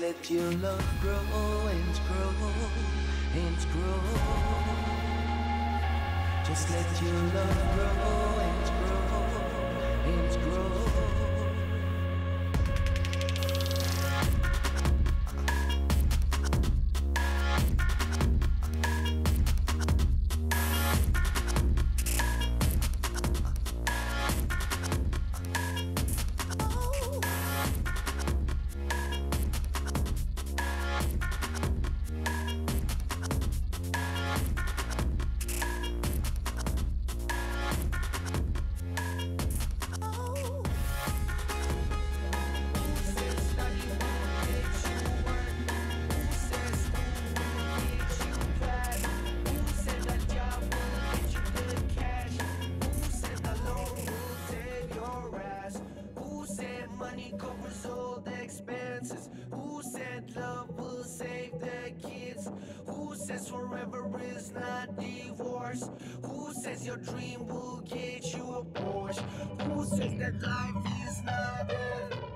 let your love grow and grow and grow. Just let your love grow and grow and grow. is not divorce. Who says your dream will get you a Porsche? Who says that life is not a